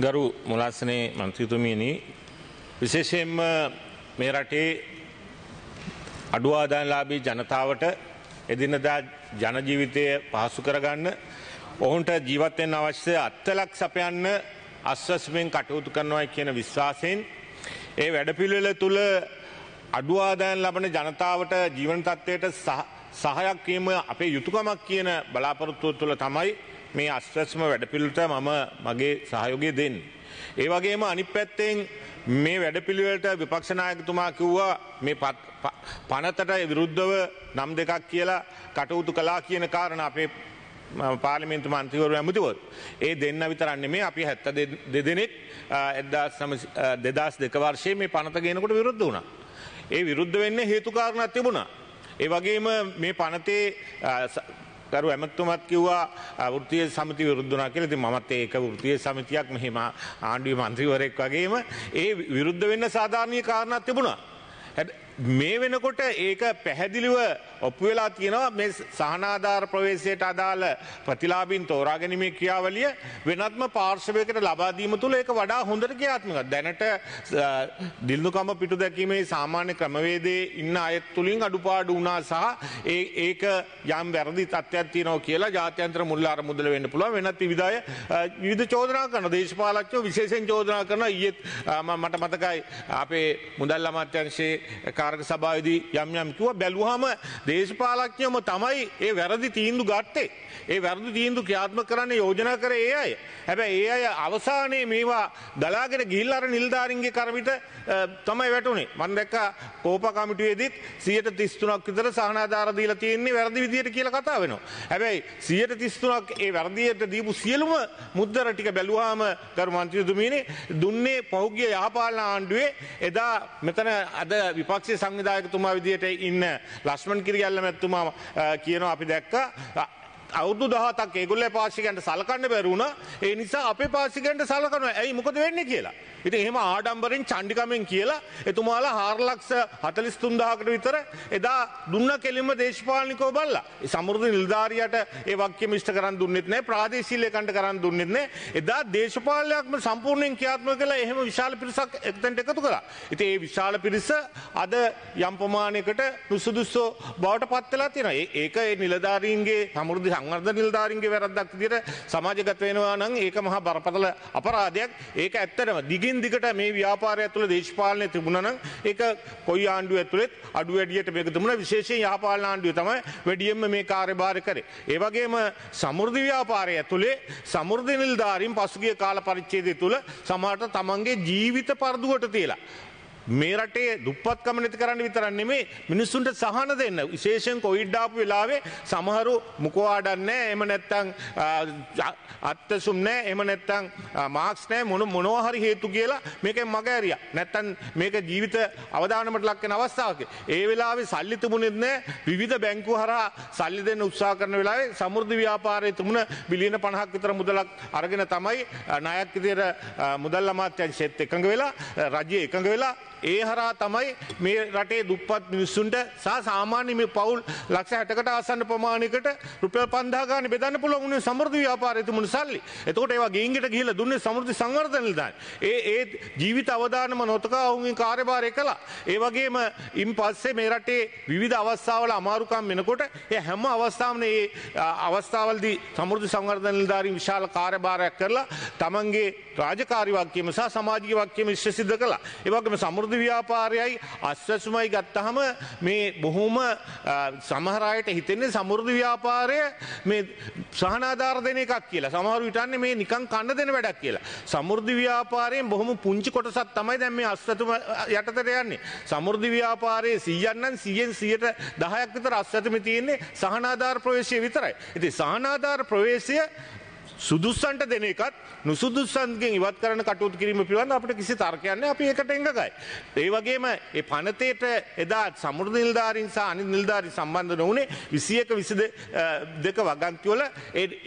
ගරු මුලස්සනේ මන්ත්‍රතුමියනි විශේෂයෙන්ම මේ රටේ අඩුවාදායලාබී ජනතාවට එදිනදා ජනජීවිතය පහසු කරගන්න ඔවුන්ට ජීවත්වෙන් අවශ්‍ය අත්තලක් සපයන්න අස්වස්මෙන් කටයුතු කරනවා කියන විශ්වාසයෙන් ඒ වැඩපිළිවෙල තුළ අඩුවාදායන් ලබන ජනතාවට ජීවන තත්ත්වයට සහයක් වීම අපේ යුතුකමක් කියන බලාපොරොත්තුව තුළ තමයි මේ අස්වැස්ම වැඩපිළිවෙලට මම මගේ සහයෝගය දෙන්න. ඒ වගේම අනිත් පැත්තෙන් මේ වැඩපිළිවෙලට විපක්ෂ නායකතුමා කිව්වා මේ පනතට විරුද්ධව නම් දෙකක් කියලා කටයුතු කළා කියන කාරණා අපේ පාලිමේන්තු මන්ත්‍රීවරු ඇමතිවරු. ඒ දෙන්න විතරක් නෙමෙයි අපි 72 දෙනෙක් 2002 වර්ෂයේ මේ පනත ගේනකොට විරුද්ධ වුණා. ඒ විරුද්ධ වෙන්නේ හේතු කාරණා තිබුණා. ඒ වගේම මේ පනතේ ගරු ඇමතුමත් කිව්වා වෘතිය සමිති විරුද්ධනා කියලා ඉතින් මමත් ඒක වෘතිය සමිතියක් මෙහෙම ආණ්ඩුවේ මන්ත්‍රීවරයෙක් වගේම ඒ විරුද්ධ වෙන්න සාධාරණීය කාරණා තිබුණා. මේ වෙනකොට ඒක පැහැදිලිව ඔප්පු වෙලා තියෙනවා මේ සහනාධාර ප්‍රවේශයට අදාළ ප්‍රතිලාභීන් තෝරා ගැනීමේ ක්‍රියාවලිය වෙනත්ම පාර්ශවයකට ලබා දීම තුළ ඒක වඩා හොඳට ක්‍රියාත්මකයි. දැනට දිල්නුකම පිටු දැකීමේ සාමාන්‍ය ක්‍රමවේදයේ ඉන්න අයත් තුලින් අඩුපාඩු වුණා සහ ඒ ඒක යම් වැරදි තත්ත්වයක් තියෙනවා කියලා ජාත්‍යන්තර මුල්ල අරමුදල වෙන්න පුළුවන් වෙනත් විවිධය විවිධ චෝදනා කරන දේශපාලඥයෝ විශේෂයෙන් චෝදනා කරන ඊයේත් මට මතකයි අපේ මුදල් අමාත්‍යාංශයේ කාරක සභාවේදී යම් යම් කිව්වා බැලුවාම දේශපාලඥයම තමයි ඒ වැරදි තීන්දුව ගත්තේ. ඒ වැරදි තීන්දුව ක්‍රියාත්මක කරන්න යෝජනා කරේ ඒ අය. හැබැයි ඒ අය අවසානයේ මේවා ගලාගෙන ගිහිල්ලා අර නිලධාරීන්ගේ කරවිට තමයි වැටුනේ. මම දැක්කා කෝප කමිටුවේදීත් 133ක් විතර සහනාධාර දීලා තියෙන්නේ වැරදි විදියට කියලා කතා වෙනවා. හැබැයි 133ක් ඒ වැරදියට දීපු සියලුම මුද්දර ටික බැලුවාම ගරු මන්ත්‍රීතුමීනි දුන්නේ පෞද්ගලික යහපාලන ආණ්ඩුවේ එදා මෙතන අද විපක්ෂ සංවිධායකතුමා විදියට ඉන්න ලක්ෂ්මන් කිරියල්ල මැතිතුමා කියනවා අපි දැක්කා. අවුදු දහතක් ඒගොල්ල පාශිකන්ට සලකන්න බැරුණ ඒ නිසා අප පාසිකන්ට සලකන ඇයි? මොකද වෙන්න කියලා. ඉති එහෙම ආඩම්බරෙන් චණ්ඩිකමෙන් කියලා එතුමාලා හාරලක්ෂ හතලිස් තුන්දාහකට විතර එදා දුන්න කෙලින්ම දේශපාලනිකෝ බල්ලා. සමුෘධ නිල්ධාරයට ඒ වක්‍ය මිෂ්ට කරන්න දුන්නෙත් නෑ ප්‍රාදේශීලයකන්ට කරන්න දුන්නෙත් නෑ. එදා දේශපාලයක්ම සම්පූර්ණයෙන් ක්‍යාත්ම කළ එහෙම විශාල පිරිසක් එක්තැන්ට එකතු කලා. ඉති ඒ විශාල පිරිස අද යම්පමානයකට නුසුදුස්සෝ බවට පත්වෙලා තියෙන ඒක ඒ නිලධාරීන්ගේ සමුෘධ සංවර්ධ නිලධාරීන්ගේ වැරද්දක් විදිහට සමාජගත වෙනවා නම් ඒක මහා බරපතල අපරාධයක්. ඒක ඇත්තටම දිගින් දිගට මේ ව්‍යාපාරය ඇතුළ දේශපාලනය තිබුණා නම් ඒක කොයි ආණ්ඩුව ඇතුළෙත් අඩු වැඩියට මේක තිබුණා. විශේෂයෙන් යහපාලන ආණ්ඩුව තමයි වැඩියෙන්ම මේ කාර්යභාරය කරේ. ඒ වගේම සමෘද්ධි ව්‍යාපාරය ඇතුළේ සමෘද්ධි නිලධාරීන් පසුගිය කාල පරිච්ඡේදය තුළ සමහරට තමන්ගේ ජීවිත පරදුවට තියලා මේ රටේ දුප්පත්කම නැති කරන්න විතරක් නෙමේ මිනිස්සුන්ට සහන දෙන්න. විශේෂයෙන් කොවිඩ් ආපු වෙලාවේ සමහරු මුකෝ ආඩන්නේ එහෙම නැත්නම් අත්තසුම් නැහැ. එහෙම නැත්නම් මාක්ස් නැහැ. මොන මොනවා හරි හේතු කියලා මේකෙන් මග ඇරියා. නැත්නම් මේක ජීවිත අවදානමට ලක් වෙන අවස්ථාවක. ඒ වෙලාවේ සල්ලි තිබුණෙත් නැහැ. විවිධ බැංකු හරහා සල්ලි දෙන්න උත්සාහ කරන වෙලාවේ සමෘද්ධි ව්‍යාපාරයේ තිබුණ බිලියන 50ක් විතර මුදලක් අරගෙන තමයි ණයක් විදියට මුදල් අමාත්‍යාංශයත් එකඟ වෙලා රජය එකඟ වෙලා ඒ හරහා තමයි මේ රටේ දුප්පත් මිනිස්සුන්ට සහ සාමාන්‍ය මේ පවුල් ලක්ෂ 60කට ආසන්න ප්‍රමාණයකට රුපියල් 5000 ගානේ බෙදන්න පුළුවන් උනේ සමෘද්ධි ව්‍යාපාරයේ තිබුණු සල්ලි. එතකොට ඒවා ගෙයින්ගට ගිහිල්ලා දුන්නේ සමෘද්ධි සංවර්ධන නිලධාරි. ඒ ඒ ජීවිත අවදානම නොතකා ඔවුන්ගේ කාර්යභාරය කළා. ඒ වගේම ඉන් පස්සේ මේ රටේ විවිධ අවස්ථාවල අමාරුකම් වෙනකොට ඒ හැම අවස්ථාවම මේ අවස්ථාවලදී සමෘද්ධි සංවර්ධන නිලධාරීන් විශාල කාර්යභාරයක් කරලා තමන්ගේ රාජකාරී වගකීම සහ සමාජික වගකීම ඉෂ්ට සිද්ධ කළා. ඒ වගේම සමෘද්ධි ව්‍යාපාරයයි අස්වැසුමයි ගත්තහම මේ බොහොම සමහරයට හිතෙන්නේ සමෘද්ධි ව්‍යාපාරය මේ සහනාධාර දෙන එකක් කියලා. සමහරු හිතන්නේ මේ නිකන් කන්න දෙන වැඩක් කියලා. සමෘද්ධි ව්‍යාපාරයෙන් බොහොම පුංචි කොටසක් තමයි දැන් මේ අස්වැතුම යටතට යන්නේ. සමෘද්ධි ව්‍යාපාරයේ 100න් නම් 100න් 100ට 10ක් විතර අස්වැතුමේ තියෙන්නේ සහනාධාර ප්‍රවේශය විතරයි. ඉතින් සහනාධාර ප්‍රවේශය සුදුස්සන්ට දෙන එකත් නුසුදුස්සන්ගෙන් ඉවත් කරන කටයුතු කිරීම පිළිබඳ අපිට කිසි තර්කයක් නැහැ අපි ඒකට එංගකයි. ඒ වගේම ඒ පනතේට එදා සමෘද්ධ නිලධාරීන් සහ අනිත් නිලධාරීන් සම්බන්ධ නොවුනේ 21 22 වගන්ති වල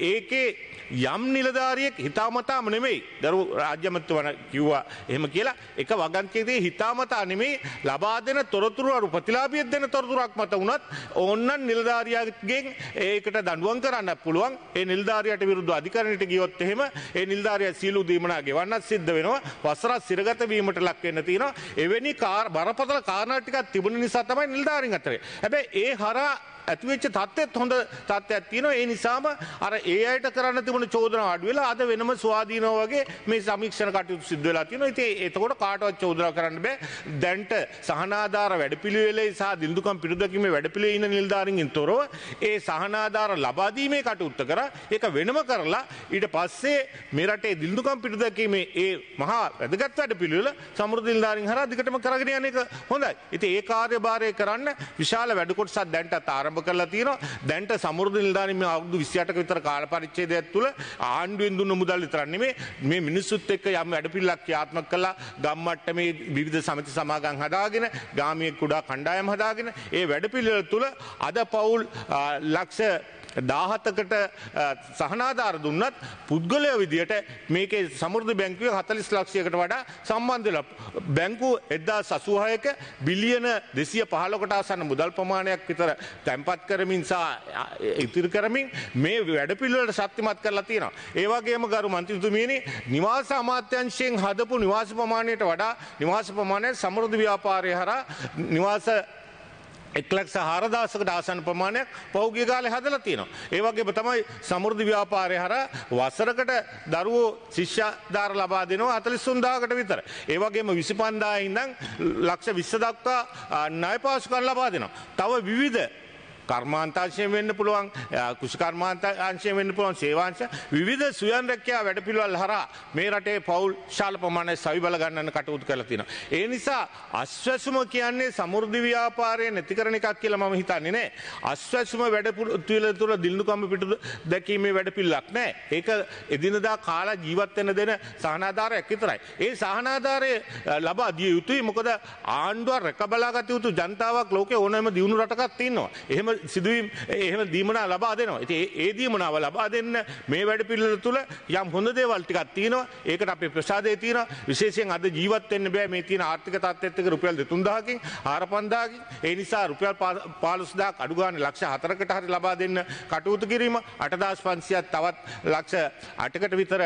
ඒකේ යම් නිලධාරියෙක් හිතාමතාම නෙමෙයි. දරු රාජ්‍යමත්තුවන කිව්වා එහෙම කියලා එක වගන්කේදී හිතාමතා නෙමෙයි. ලබා දෙන තොරතුරු අරු ප්‍රතිලාභියක් දෙන තොරතුරක් මත වුණත් ඕන්නන් නිලධාරියාගෙන් ඒකට දඬුවම් කරන්න පුළුවන්. ඒ නිලධාරියට විරුද්ධ අධිකරණයට ගියොත් එහෙම ඒ නිලධාරියා සීලු දීමනා ගෙවන්නත් සිද්ධ වෙනවා. වසරක් සිරගත වීමට ලක් වෙන්න තියෙනවා. එවැනි කාර් බරපතල කාරණා ටිකක් තිබුණ නිසා තමයි නිලධාරීන් අතරේ. හැබැයි ඒ හරහා ඇතිවෙච්ච තත්ත්වෙත් හොඳ තත්ත්වයක් තියෙනවා. ඒ නිසාම අර ඒ අයට කරන්න තිබුණ චෝදනා අඩු වෙලා අද වෙනම ස්වාධීනව වගේ මේ සමීක්ෂණ කටයුතු සිද්ධ වෙලා තියෙනවා. ඉතින් එතකොට කාටවත් චෝදනා කරන්න බෑ. දැන්ට සහනාධාර වැඩපිළිවෙලේ සහ දින්දුකම් පිටුදැකීමේ වැඩපිළිවෙලේ ඉන්න නිලධාරීන්ගෙන් තොරව ඒ සහනාධාර ලබා දීමේ කටයුත්ත කරා. ඒක වෙනම කරලා ඊට පස්සේ මේ රටේ දින්දුකම් පිටුදැකීමේ ඒ මහා වැදගත් වැඩපිළිවෙල සමෘද්ධ නිලධාරීන් හරහා දිගටම කරගෙන යන එක හොඳයි. ඉතින් ඒ කාර්යභාරය කරන්න විශාල වැඩ කොටසක් දැන්ටත් ආරම්භ ආරම්භ කරලා තියෙනවා. දැන්ට සමෘද්ධ නිලධාරීන් මේ අවුරුදු 28ක විතර කාල පරිච්ඡේදයක් තුළ ආණ්ඩුවෙන් දුන්න මුදල් විතරක් නෙමෙයි මේ මිනිස්සුත් එක්ක යම් වැඩපිළිවෙලක් ක්‍රියාත්මක කළා ගම් මට්ටමේ විවිධ සමිති සමාගම් හදාගෙන ගාමිය කුඩා කණ්ඩායම් හදාගෙන ඒ වැඩපිළිවෙල තුළ අද පවුල් ලක්ෂ දාහතකට සහනාධාර දුන්නත් පුද්ගලය විදියට මේකේ සමුෘධ බැංකුව හතලිස් ලක්ෂයකට වඩා සම්බන්ධල බැංකු එදදා සසුහයක බිලියන දෙසිය පහලොකට අසන්න මුදල් ප්‍රමාණයක් විතර තැන්පත් කරමින් සා ඉතිරි කරමින් මේ වැඩ පිල්ලට ශක්තිමත් කරලා තියෙනවා. ඒවාගේම ගරු මන්ත්‍රතුමීනි නිවාස අමාත්‍යංශයෙන් හදපු නිවාස ප්‍රමාණයට වඩා නිවාස ප්‍රමාණය සමෘධ ව්‍යාපාරය හර නිවාස එක්ලක්ෂ හාරදාසකට ආසන ප්‍රමාණයක් පෞගිය කාලෙ හදලා තියෙනවා. ඒ වගේම තමයි සමෘද්ධි ව්‍යාපාරය හරහා වසරකට දරුවෝ ශිෂ්‍යාධාර ලබා දෙනවා 43000කට විතර. ඒ වගේම 25000 ඉඳන් ලක්ෂ 20 දක්වා ණය පාසුකම් ලබා දෙනවා. තව විවිධ කර්මාන්තාංශයෙන් වෙන්න පුළුවන් කුෂිකර්මාන්තාංශයෙන් වෙන්න පුළුවන් සේවාංශ විවිධ සුවයන් රැකියා වැඩපිළිවෙල් හරහා මේ රටේ පවුල් ශාල ප්‍රමාණය සවි බල ගන්නන්න කටයුතු කරලා තියෙනවා. ඒ නිසා අස්වැසුම කියන්නේ සමෘද්ධි ව්‍යාපාරය නැති කරන එකක් කියලා මම හිතන්නේ නෑ. අස්වැසුම වැඩපිළිවෙල තුළ දිල්නුකම්ම පිටු දැකීමේ වැඩපිළිවෙලක් නෑ. ඒක එදිනදා කාලා ජීවත් වෙන්න දෙන සහනාධාරයක් විතරයි. ඒ සහනාධාරය ලබා දිය යුතුයි. මොකද ආණ්ඩුව රැක බලාගත යුතු ජනතාවක් ලෝකේ ඕනෑම දියුණු රටකක් තියෙනවා. එහෙම සිදුවීම් එහෙම දීමනා ලබා දෙනවා. ඉතින් ඒ දීමනාව ලබා දෙන්න මේ වැඩ පිළිවෙල තුළ යම් හොඳ දේවල් ටිකක් තියෙනවා. ඒකට අපේ ප්‍රසාදය තියෙනවා. විශේෂයෙන් අද ජීවත් වෙන්න බෑ මේ තියෙන ආර්ථික තත්ත්වයත් එක්ක රුපියල් 3000කින් 4000කින්. ඒ නිසා රුපියල් 15000ක් අඩු ගන්න ලක්ෂ 4කට හරි ලබා දෙන්න කටයුතු කිරීම 8500ක් තවත් ලක්ෂ 8කට විතර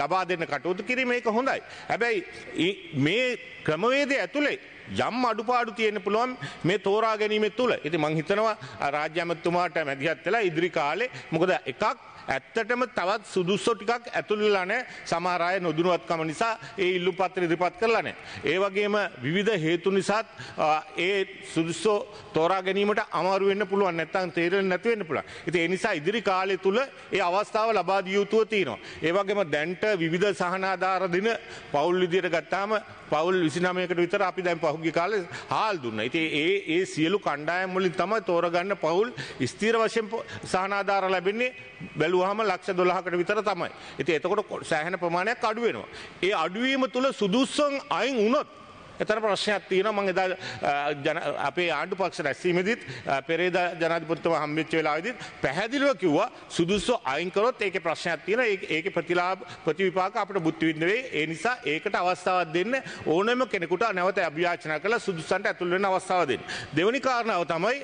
ලබා දෙන්න කටයුතු කිරීම ඒක හොඳයි. හැබැයි මේ ක්‍රමවේදය ඇතුලේ යම් අඩුපාඩු තියෙන පුළුවන් මේ තෝරා ගැනීම තුළ. ඉති මං හිතනවා රාජ්‍ය ඇමත්තුමාට මැදිහත් වෙලා ඉදිරි කාලේ මොකද එකක් ඇත්තටම තවත් සුදුස්සෝ ටිකක් ඇතුළලා නෑ සමහර අය නොදුනුවත්කම නිසා ඒ ඉල්ලු පත්‍ර ඉදිරිපත් කරලා නෑ. ඒ වගේම විවිධ හේතු නිසාත් ඒ සුදුස්සෝ තෝරා ගැනීමට අමාරු වෙන්න පුළුවන් නැත්නම් තේරෙන්නේ නැති වෙන්න පුළුවන්. ඉතින් ඒ නිසා ඉදිරි කාලය තුල ඒ අවස්ථාව ලබා දිය යුතුව තියෙනවා. ඒ වගේම දැන්ට විවිධ සහනාධාර දින පවුල් විදියට ගත්තාම පවුල් 29කට විතර අපි දැන් පහුගිය කාලේ හාල් දුන්නා. ඉතින් ඒ ඒ සියලු කණ්ඩායම් වලින් තමයි තෝරගන්න පවුල් ස්ථිර වශයෙන් සහනාධාර ලැබෙන්නේ බැලුවහම ලක්ෂ 12කට විතර තමයි. ඉතින් එතකොට සෑහෙන ප්‍රමාණයක් අඩු වෙනවා. ඒ අඩුවීම තුල සුදුස්සන් අයින් වුණොත් එතර ප්‍රශ්නයක් තියෙනවා මම එදා අපේ ආණ්ඩු පක්ෂ රැස්වීමේදීත් පෙරේද ජනාධිපතිතුමා හම්බෙච්ච වෙලාවෙදිත් පැහැදිලිව කිව්වා සුදුසු අයින් කරොත් ඒකේ ප්‍රශ්නයක් තියෙනවා ඒකේ ප්‍රතිලාභ ප්‍රතිවිපාක අපිට බුද්ධ විඳින්න වෙයි ඒ නිසා ඒකට අවස්ථාවක් දෙන්න ඕනෑම කෙනෙකුට නැවත අභියාචනා කරලා සුදුසන්ට ඇතුල් වෙන්න අවස්ථාවක් දෙන්න දෙවෙනි කාරණාව තමයි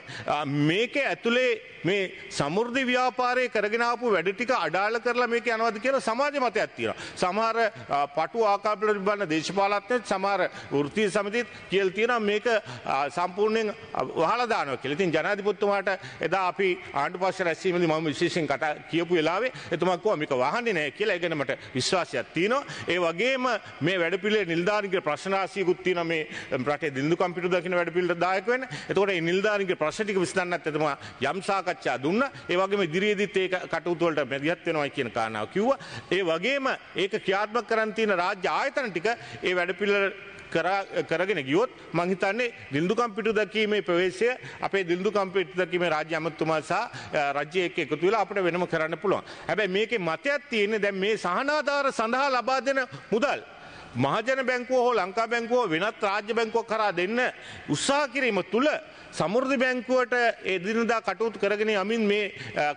මේකේ ඇතුලේ මේ සමෘද්ධි ව්‍යාපාරය කරගෙන ආපු වැඩ ටික අඩාල කරලා මේක යනවාද කියලා සමාජ මතයක් තියෙනවා සමහර පටු ආකල්පවල තිබෙන දේශපාලඥයන් සමහර වෘත්ති වෘත්තීය සමිතිත් කියල් තියෙනවා මේක සම්පූර්ණයෙන් වහලා දානවා කියලා. ඉතින් ජනාධිපතිතුමාට එදා අපි ආණ්ඩු පක්ෂ රැස්වීමේදී මම විශේෂයෙන් කතා කියපු වෙලාවේ එතුමා කිව්වා මේක වහන්නේ නැහැ කියලා. ඒ ගැන මට විශ්වාසයක් තියෙනවා. ඒ වගේම මේ වැඩපිළිවෙල නිලධාරීන්ගේ ප්‍රශ්න රාශියකුත් තියෙනවා මේ රටේ දිලිඳුකම් පිටු දකින්න වැඩපිළිවෙලට දායක වෙන්න. එතකොට මේ නිලධාරීන්ගේ ප්‍රශ්න ටික විසඳන්නත් එතුමා යම් සාකච්ඡා දුන්නා. ඒ වගේම ඉදිරියේදීත් ඒක කටයුතු වලට මැදිහත් වෙනවා කියන කාරණාව කිව්වා. ඒ වගේම ඒක ක්‍රියාත්මක කරන් තියෙන රාජ්‍ය ආයතන ටික ඒ වැඩපිළිවෙල කරගෙන ගියොත් මං හිතන්නේ දිල්දුකම් පිටු දැකීමේ ප්‍රවේශය අපේ දිල්දුකම් පිටු දැකීමේ රාජ්‍ය අමාත්‍යතුමා සහ රාජ්‍ය එක්ක එකතු වෙලා අපිට වෙනම කරන්න පුළුවන්. හැබැයි මේකේ මතයක් තියෙන්නේ දැන් මේ සහනාධාර සඳහා ලබා දෙන මුදල් මහජන බැංකුව හෝ ලංකා බැංකුව වෙනත් රාජ්‍ය බැංකුවක් කරා දෙන්න උත්සාහ කිරීම තුළ සමුෘධි බැංකුවට එදිනදා කටයුතු කරගෙන යමින් මේ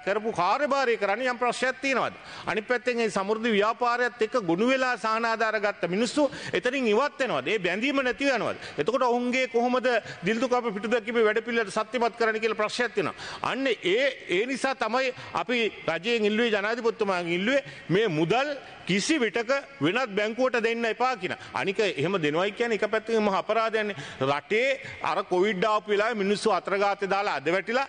කරපු කාර්යභාරය කරන්න යම් ප්‍රශ්යක් තියෙනවද. අනි පැත්තෙන් ඒ සමුෘධි ව්‍යාපාරයත් එක්ක ගොුණු වෙලා සානාධාර ගත්ත මිනිස්සු එතරින් ඉවත් වෙනවද ඒ බැඳීම නැති යනවද. එතකොට ඔවුන්ගේ කොහොමද දිල්දුකප පිටුදැකිම වැඩපිල්ලට සත්‍යමත් කරන කියල ප්‍රශ්යක් තියෙන. අන්න ඒ ඒ නිසා තමයි අපි රජයෙන් ඉල්ලුවේ ජනාධිපොත්තුමාගේ ඉල්ලුවේ මේ මුදල් කිසි විටක වෙනත් බැංකුවට දෙන්න එපා කියන. අනික එහෙම දෙනවයි කියන එක පැත්තම අපරාධයන්නේ රටේ අර කොවිඩ්ඩාප වෙලා මිනිස්සු අත්‍රගාතය දාලා අද වැටිලා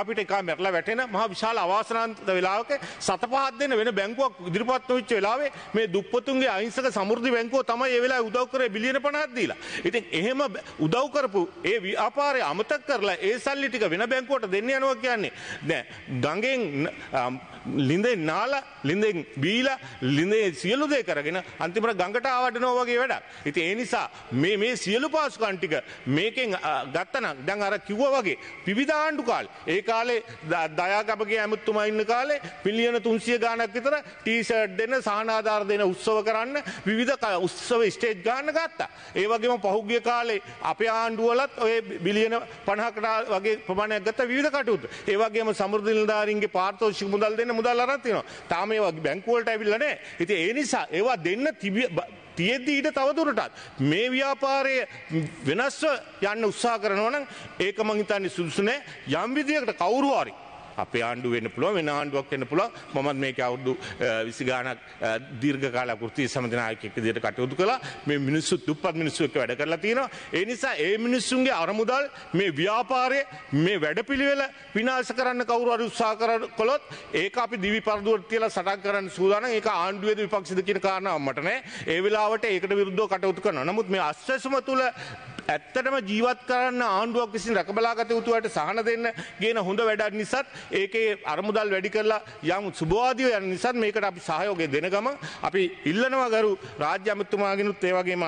අපිට එක මැරලා වැටෙන මහ විශාල අවාසනාන්ත වෙලාවක සත පහත් දෙන වෙන බැංකුවක් ඉදිරිපත් නොවිච්ච වෙලාවේ මේ දුප්පතුන්ගේ අහිංසක සමෘද්ධි බැංකුව තමයි ඒ වෙලාවේ උදව් කරේ බිලියන 50ක් දීලා. ඉතින් එහෙම උදව් කරපු ඒ ව්‍යාපාරය අමතක කරලා ඒ සල්ලි ටික වෙන බැංකුවට දෙන්න යනවා කියන්නේ නෑ ගඟෙන් ලිඳෙන් නාලා ලිඳෙන් බීලා ලිඳේ සියලු දේ කරගෙන අන්තිමට ගඟට ආවඩනෝ වගේ වැඩක්. ඉතින් ඒ නිසා මේ මේ සියලු පාසුකම් ටික මේකෙන් ගත්තනම් දැන් අර කිව්වා වගේ විවිධ ආණ්ඩු කාලේ ඒ කාලේ දයාගබගේ ඇමතුමා ඉන්න කාලේ මිලියන 300 ගාණක් විතර ටී-ෂර්ට් දෙන සහනාධාර දෙන උත්සව කරන්න විවිධ උත්සව ස්ටේජ් ගන්න ගත්තා. ඒ වගේම පහුගිය කාලේ අපේ ආණ්ඩුවලත් ඔය බිලියන 50කට වගේ ප්‍රමාණයක් ගත්ත විවිධ කටයුතු. ඒ වගේම සමෘද්ධි නිලධාරීන්ගේ පාරිතෝෂික මුදල් දෙන්න මුදල් අරන් තියෙනවා. තාම ඒවා බැංකුවලට ඇවිල්ලා නැහැ. ඉතින් ඒ නිසා ඒවා දෙන්න තියෙද්දි ඊට තවදුරටත් මේ ව්‍යාපාරය වෙනස්ව යන්න උත්සාහ කරනවා නම් ඒක මං හිතන්නේ සුදුසු නෑ යම් විදියකට කවුරු හරි අපේ ආණ්ඩු වෙන්න පුළුව වෙන ආණ්ඩුවක් වෙන්න පුළුව මොමත් මේක අවුදු විසිගානක් දීර්ඝ කාල කෘති සමතිනායකෙක් දිට කටයුතු කලා මේ මිනිස්සු දුපත් මිනිස්සුවක වැඩ කරලා තියෙනවා. ඒ නිසා ඒ මිනිස්සුන්ගේ අරමුදල් මේ ව්‍යාපාරය මේ වැඩ පිළිවෙල විනාශ කරන්න කවුරු අරි උත්සා කර කොළොත් ඒක අපි දිවි පරදුවට කියලා සටක් කරන්න සූදාන ඒක ආණ්ඩුවේද විපක්ෂද කියන කාරණාව මට නෑ. ඒ වෙලාවට ඒකට විරුද්ධව කටයුතු කරනවා. නමුත් මේ අස්වැසුම තුළ ඇත්තටම ජීවත් කරන්න ආණ්ඩුවක් විසින් රැකබලාගත යුතුවට සහන දෙන්න ගෙන හොඳ වැඩක් නිසත් ඒකේ අරමුදල් වැඩි කරලා යම් සුභවාදිය යන නිසත් මේකට අපි සහයෝගය දෙන ගම අපි ඉල්ලනවා ගරු රාජ්‍ය අමතුමාගෙනුත් ඒ වගේම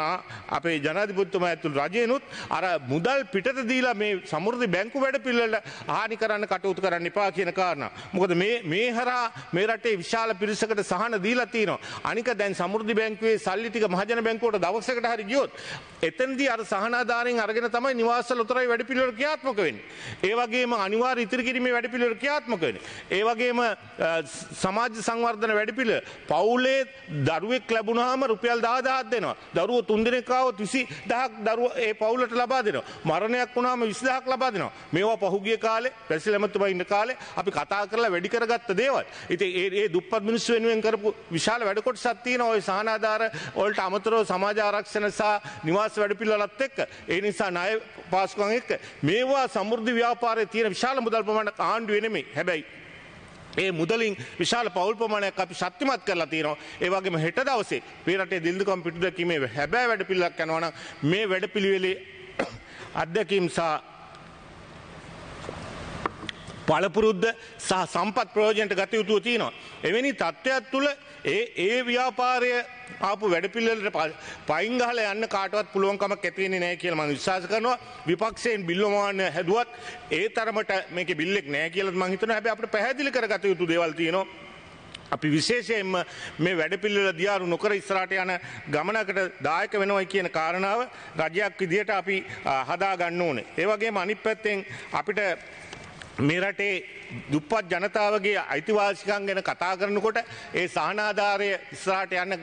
අපේ ජනාධිපතිතුමා ඇතුළු රජයනුත් අර මුදල් පිටත දීලා මේ සමෘද්ධි බැංකු වැඩ පිළිවෙලට හානි කරන්න කටයුතු කරන්න එපා කියන කාරණා. මොකද මේ මේ හරහා මේ රටේ විශාල පිරිසකට සහන දීලා තියෙනවා. අනික දැන් සමෘද්ධි බැංකුවේ සල්ලි ටික මහජන බැංකුවට දවසකට හරි ගියොත් එතනදී අර සහනාද ආධාරයෙන් අරගෙන තමයි නිවාස ලොතරයි වැඩපිළිවෙල ක්‍රියාත්මක වෙන්නේ. ඒ වගේම අනිවාර්ය ඉතිරි කිරීමේ වැඩපිළිවෙල ක්‍රියාත්මක වෙන්නේ. ඒ වගේම සමාජ සංවර්ධන වැඩපිළිවෙල පවුලේ දරුවෙක් ලැබුණාම රුපියල් 10000ක් දෙනවා. දරුවෝ තුන් දෙනෙක් ආවොත් 20000ක් දරුවෝ ඒ පවුලට ලබා දෙනවා. මරණයක් වුණාම 20000ක් ලබා දෙනවා. මේවා පහුගිය කාලේ පැසිල් ඇමතුමා ඉන්න කාලේ අපි කතා කරලා වැඩි කරගත්ත දේවල්. ඉතින් ඒ ඒ දුප්පත් මිනිස්සු වෙනුවෙන් කරපු විශාල වැඩ කොටසක් තියෙනවා. ওই සහනාධාර වලට අමතරව සමාජ ආරක්ෂණ සහ නිවාස වැඩපිළිවෙලත් එක්ක ඒ නිසා ණය පාසුකම් එක්ක මේවා සමෘද්ධි ව්‍යාපාරයේ තියෙන විශාල මුදල් ප්‍රමාණයක් ආණ්ඩුවේ නෙමෙයි. හැබැයි ඒ මුදලින් විශාල පවුල් ප්‍රමාණයක් අපි ශක්තිමත් කරලා තියෙනවා. ඒ වගේම හෙට දවසේ මේ රටේ දිල්දුකම් පිටු දැකීමේ හැබෑ වැඩපිළිවෙලක් යනවා නම් මේ වැඩපිළිවෙලේ අත්දැකීම් සහ පළපුරුද්ද සහ සම්පත් ප්‍රයෝජනට ගත යුතුව තියෙනවා. එවැනි තත්ත්වයක් තුළ ඒ ඒ ව්‍යාපාරය ආපු වැඩපිළිවෙලට පයින් ගහලා යන්න කාටවත් පුළුවන්කමක් ඇති වෙන්නේ නැහැ කියලා මම විශ්වාස කරනවා. විපක්ෂයෙන් බිල් ඔමාන හැදුවත් ඒ තරමට මේකේ බිල් එක නැහැ කියලා මම හිතනවා. හැබැයි අපිට පැහැදිලි කරගත යුතු දේවල් තියෙනවා. අපි විශේෂයෙන්ම මේ වැඩපිළිවෙල දියාරු නොකර ඉස්සරහට යන ගමනකට දායක වෙනවයි කියන කාරණාව රජයක් විදිහට අපි හදා ගන්න ඕනේ. ඒ වගේම අනිත් පැත්තෙන් අපිට මේ රටේ දුප්පත් ජනතාවගේ අයිතිවාසිකන් ගැන කතා කරනකොට ඒ සහනාධාරය ඉස්රාට යන්න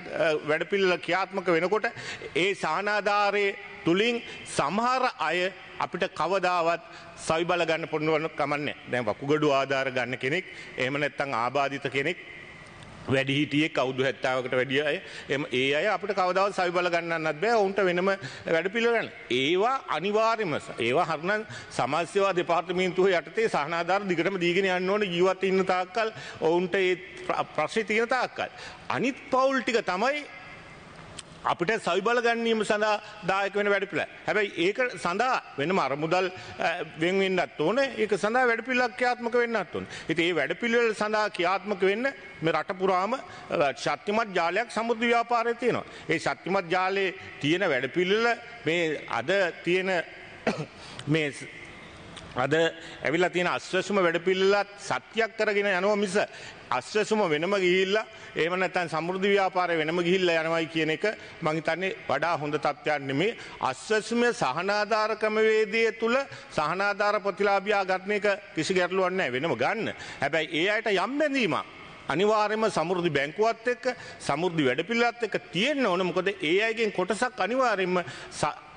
වැඩපිල්ල ක්‍රියාත්මක වෙනකොට ඒ සහනාධාරය තුළින් සමහර අය අපිට කවදාවත් සවි බල ගන්න පොඩුවන කමන්න දැන් වකුගඩු ආධාර ගන්න කෙනෙක් එහෙම නැත්තං ආබාධිත කෙනෙක් වැඩිහිටියෙක් කවුදු හැත්තාවකට වැඩිය අය එම ඒ අය අපට කවදාව සවි බල ගන්නන්නත් බෑ ඔවුන්ට වෙනම වැඩ පිළිගන්න. ඒවා අනිවාර්යම ඒවා හරණ සමාස්‍යවා දෙපාර්තමීන්තුව යටතේ සහනාධාර දිගටම දීගෙන යන්න ඕන ජීවත් ඉන්න තාක්කල් ඔවුන්ට ඒ ප්‍රශ්න තියෙන තාක්කල්. අනිත් පවුල් ටික තමයි අපිට සවිබල ගැනීම සඳහා දායක වෙන වැඩපිළ. හැබැයි ඒක සඳහා වෙනම අරමුදල් වෙන්වෙන්නත් ඕන ඒක සඳහා වැඩපිල්ලක් ක්‍යාත්මක වෙන්නත් ඕන. ඉතින් ඒ වැඩපිළිවෙල සඳහා ක්‍රියාත්මක වෙන්න මේ රට පුරාම ශක්තිමත් ජාලයක් සමුද්‍ර ව්‍යාපාරය තියෙනවා. ඒ ශක්තිමත් ජාලයේ තියෙන වැඩපිළිවෙල මේ අද තියෙන මේ අද ඇවිල්ලා තියෙන අස්වැසුම වැඩපිළිවෙලත් සත්‍යයක් කරගෙන යනවා මිස අස්වැසුම වෙනම ගිහිල්ලා එහෙම නැත්නම් සමෘද්ධි ව්‍යාපාරය වෙනම ගිහිල්ලා යනවායි කියන එක මම හිතන්නේ වඩා හොඳ තත්ත්වයක් නෙමෙයි අස්වැසුමේ සහනාධාර ක්‍රමවේදය තුල සහනාධාර ප්‍රතිලාභියා ගන්න එක කිසි ගැටලුවක් නැහැ වෙනම ගන්න. හැබැයි ඒ අයට යම් බැඳීමක් අනිවාර්යයෙන්ම සමෘද්ධි බැංකුවත් එක්ක සමෘද්ධි වැඩපිළිවෙලත් එක්ක තියෙන්න ඕන මොකද ඒ අයගෙන් කොටසක් අනිවාර්යයෙන්ම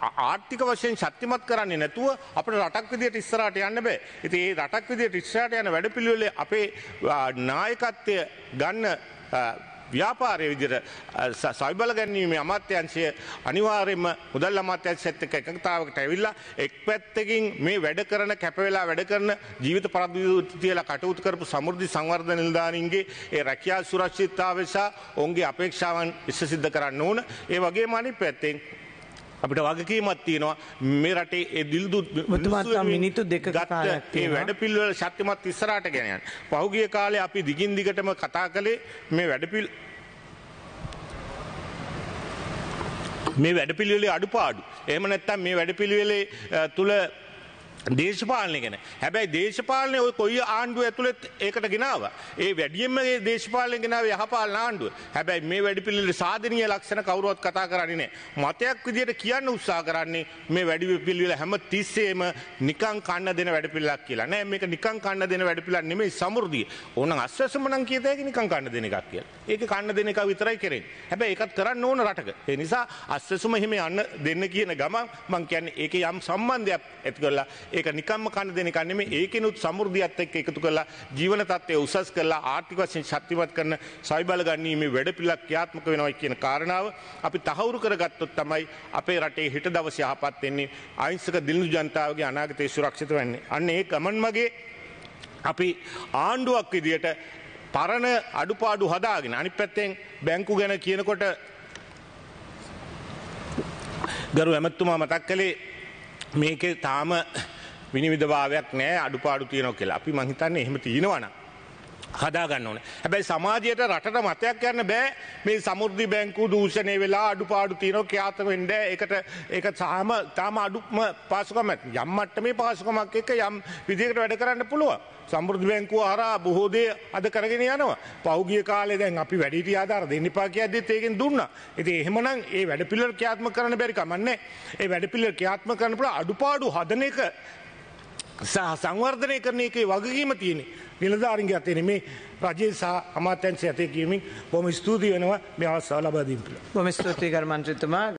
ආර්ථික වශයෙන් ශක්තිමත් කරන්නේ නැතුව අපිට රටක් විදියට ඉස්සරහට යන්න බෑ. ඉතින් ඒ රටක් විදියට ඉස්සරහට යන වැඩපිළිවෙලේ අපේ නායකත්වය ගන්න ව්‍යාපාරය විදිහට සයිබල ගැනීමේ අමාත්‍යංශය අනිවාර්යයෙන්ම මුදල් අමාත්‍යංශයත් එක්ක එකඟතාවකට ඇවිල්ලා එක් පැත්තකින් මේ වැඩ කරන කැපවෙලා වැඩ කරන ජීවිත පරදවිත තියලා කටයුතු කරපු සමෘද්ධි සංවර්ධන නිලධාරීන්ගේ ඒ රැකියා සුරක්ෂිතතාවය සහ ඔවුන්ගේ අපේක්ෂාවන් ඉෂ්ට සිද්ධ කරන්න ඕන. ඒ වගේම අනිත් පැත්තෙන් අපිට වගකීමත් තියෙනවා මේ රටේ ඒ දිල්දු මුතුමත්තා මිනිත්තු දෙකක කාලයක් ඒ තියෙනවා. වැඩ පිල්වල ශක්තිමත් ඉස්සරහට ගෙන යන්න. පහුගිය කාලේ අපි දිගින් දිගටම කතා කළේ මේ වැඩපිල් මේ වැඩපිළිවෙලේ අඩුපාඩු. එහෙම නැත්නම් මේ වැඩපිළිවෙලේ තුල දේශපාලනය ගැන. හැබැයි දේශපාලනය ඔය කොයි ආණ්ඩුව ඇතුළෙත් ඒකට ගෙනාව. ඒ වැඩියම්මගේ දේශපාලන ගෙනාව යහපාලන ආණ්ඩුව. හැබැයි මේ වැඩිපිළිවෙල සාධනීය ලක්ෂණ කවුරුවත් කතා කරන්නේ නැහැ. මතයක් විදියට කියන්න උත්සාහ කරන්නේ මේ වැඩිපිළිවෙල හැම තිස්සේම නිකං කන්න දෙන වැඩපිළිවෙලක් කියලා. නෑ මේක නිකං කන්න දෙන වැඩපිළිවෙලක් නෙමෙයි සමෘද්ධිය. ඕන අස්වැසම නම් කියත හැකි නිකං කන්න දෙන එකක් කියලා. ඒක කන්න දෙන එක විතරයි කරන්නේ. හැබැයි ඒකත් කරන්න ඕන රටක. ඒ නිසා අස්වැසුම හිම යන්න දෙන්න කියන ගමන් මං කියන්නේ ඒකේ යම් සම්බන්ධයක් ඇති කරලා ඒක නිකම්ම කන්න දෙන එක නෙමෙයි ඒකෙනුත් සමෘද්ධියත් එක්ක එකතු කරලා ජීවන තත්ත්වය උසස් කරලා ආර්ථික වශයෙන් ශක්තිමත් කරන සයිබල ගන්නීමේ වැඩපිළිවෙලක් ක්‍රියාත්මක වෙනවා කියන කාරණාව අපි තහවුරු කරගත්තොත් තමයි අපේ රටේ හිට දවසේ යහපත් වෙන්නේ අහිංසක දිලිඳු ජනතාවගේ අනාගතය සුරක්ෂිත වෙන්නේ. අන්න ඒ ගමන් මගේ අපි ආණ්ඩුවක් විදියට පරණ අඩුපාඩු හදාගෙන අනිත් පැත්තෙන් බැංකු ගැන කියනකොට ගරු ඇමත්තුමා මතක් කළේ මේකේ තාම විනිවිධභාවයක් නෑ අඩුපාඩු තියෙනවා කියලා. අපි මං හිතන්නේ එහෙම තියෙනවනම් හදාගන්න ඕන. හැබැයි සමාජයට රටට මතයක් යන්න බෑ මේ සමුෘද්ධි බැංකු දූෂණය වෙලා අඩුපාඩු තියෙනවා ක්‍රියාත්මක වෙන්න ඒකට ඒක තාම තාම අඩුම පාසුකම ඇති. යම් මට්ටමේ පාසුකමක් එක්ක යම් විදිහකට වැඩ කරන්න පුළුවන්. සමෘද්ධි බැංකුව හරහා බොහෝ දේ අද කරගෙන යනවා. පහුගිය කාලේ දැන් අපි වැඩිහිටි ආධාර දෙන්න එපා කියද්දිත් ඒකෙන් දුන්නා. ඉතින් එහෙමනම් ඒ වැඩපිළිවෙල ක්‍රියාත්මක කරන්න බැරි කමන්නේ. ඒ වැඩපිළිවෙල ක්‍රියාත්මක කරන්න පුළුවන් අඩුපාඩු හදන එක සහ සංවර්ධනය කරන එකේ වගකීම තියෙන නිලධාරින්ගේ අතේ නෙමේ රජයේ සහ අමාත්‍යංශය අතේ කියමින් බොහොම ස්තුතියි වෙනවා. මේ අවස්ථාව ලබා දීම පිළිබඳව. බොහොම ස්තුතියි ගරු මන්ත්‍රීතුමා.